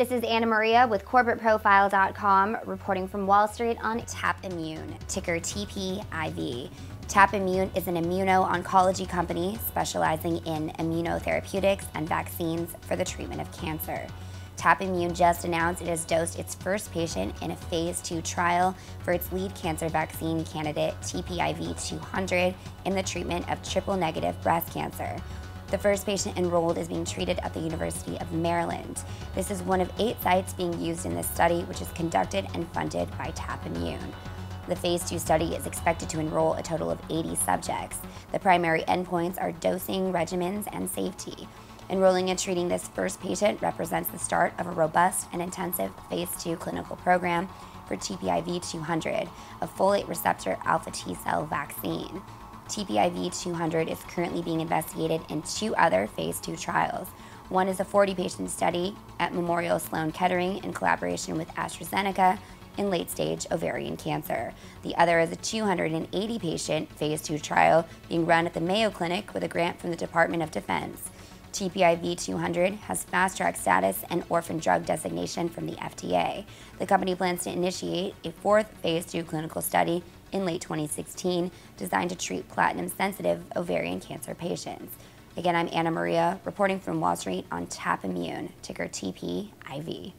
This is Anna Maria with CorporateProfile.com reporting from Wall Street on TapImmune, ticker TPIV. TapImmune is an immuno-oncology company specializing in immunotherapeutics and vaccines for the treatment of cancer. TapImmune just announced it has dosed its first patient in a phase two trial for its lead cancer vaccine candidate, TPIV 200, in the treatment of triple negative breast cancer. The first patient enrolled is being treated at the University of Maryland. This is one of eight sites being used in this study, which is conducted and funded by TapImmune. The phase two study is expected to enroll a total of 80 subjects. The primary endpoints are dosing, regimens, and safety. Enrolling and treating this first patient represents the start of a robust and intensive phase two clinical program for TPIV 200, a folate receptor alpha T cell vaccine. TPIV 200 is currently being investigated in two other phase two trials. One is a 40 patient study at Memorial Sloan Kettering in collaboration with AstraZeneca in late stage ovarian cancer. The other is a 280 patient phase two trial being run at the Mayo Clinic with a grant from the Department of Defense. TPIV 200 has fast track status and orphan drug designation from the FDA. The company plans to initiate a fourth phase 2 clinical study in late 2016 designed to treat platinum sensitive ovarian cancer patients. Again, I'm Anna Maria reporting from Wall Street on TapImmune, ticker TPIV.